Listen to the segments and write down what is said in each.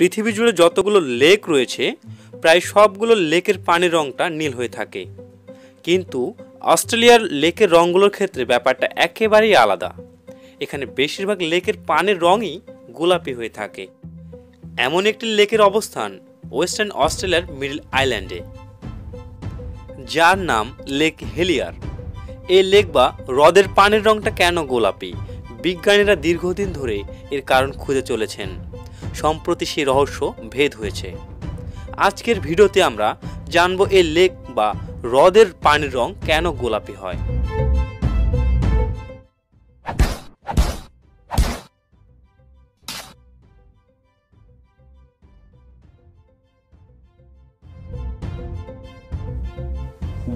পৃথিবী জুড়ে যতগুলো লেক রয়েছে, প্রায় সবগুলো লেকের পানির রঙটা নীল হয়ে থাকে। কিন্তু অস্ট্রেলিয়ার লেকের রঙগুলোর ক্ষেত্রে ব্যাপারটা একেবারেই আলাদা। এখানে বেশিরভাগ লেকের পানির রঙই গোলাপি হয়ে থাকে। এমন একটি লেকের অবস্থান ওয়েস্টার্ন অস্ট্রেলিয়ার মিডল আইল্যান্ডে, যার নাম লেক হেলিয়ার। এই লেক বা হ্রদের পানির রংটা কেন গোলাপি? বিজ্ঞানীরা দীর্ঘদিন ধরে এর কারণ খুঁজে চলেছেন। সম্প্রতি সেই রহস্য ভেদ হয়েছে। আজকের ভিডিওতে আমরা জানব এই লেক বা হ্রদের পানির রং কেন গোলাপি হয়।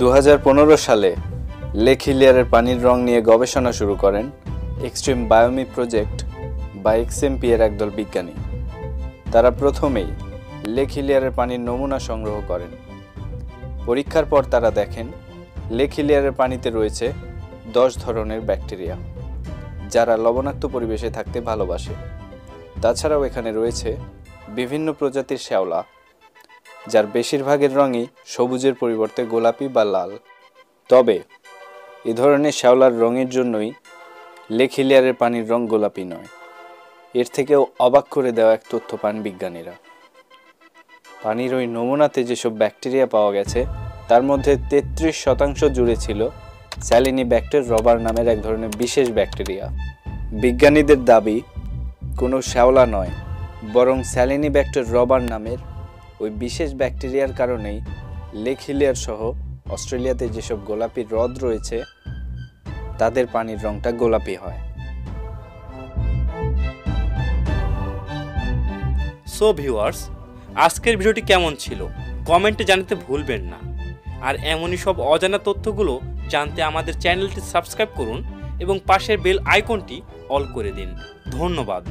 দু হাজার পনেরো সালে লেক হিলিয়ারের পানির রং নিয়ে গবেষণা শুরু করেন এক্সট্রিম বায়োমি প্রজেক্ট বা এক্সএমপি এর একদল বিজ্ঞানী। তারা প্রথমেই লেক হিলিয়ারের পানির নমুনা সংগ্রহ করেন। পরীক্ষার পর তারা দেখেন, লেক হিলিয়ারের পানিতে রয়েছে দশ ধরনের ব্যাকটেরিয়া, যারা লবণাক্ত পরিবেশে থাকতে ভালোবাসে। তাছাড়াও এখানে রয়েছে বিভিন্ন প্রজাতির শ্যাওলা, যার বেশিরভাগের রঙই সবুজের পরিবর্তে গোলাপি বা লাল। তবে এ ধরনের শ্যাওলার রঙের জন্যই লেক হিলিয়ারের পানির রং গোলাপি নয়। এর থেকেও অবাক করে দেওয়া এক তথ্য পান বিজ্ঞানীরা। পানির ওই নমুনাতে যেসব ব্যাকটেরিয়া পাওয়া গেছে, তার মধ্যে তেত্রিশ শতাংশ জুড়ে ছিল স্যালিনি ব্যাক্টের রবার নামের এক ধরনের বিশেষ ব্যাকটেরিয়া। বিজ্ঞানীদের দাবি, কোনো শ্যাওলা নয়, বরং স্যালিনি ব্যাক্টের রবার নামের ওই বিশেষ ব্যাকটেরিয়ার কারণেই লেক হিলিয়ার সহ অস্ট্রেলিয়াতে যেসব গোলাপি হ্রদ রয়েছে, তাদের পানির রংটা গোলাপি হয়। সো ভিউয়ার্স আজকের ভিডিওটি কেমন ছিল? কমেন্টে জানাতে ভুলবেন না। আর এমনই সব অজানা তথ্যগুলো জানতে আমাদের চ্যানেলটি সাবস্ক্রাইব করুন এবং পাশের বেল আইকনটি অল করে দিন। ধন্যবাদ।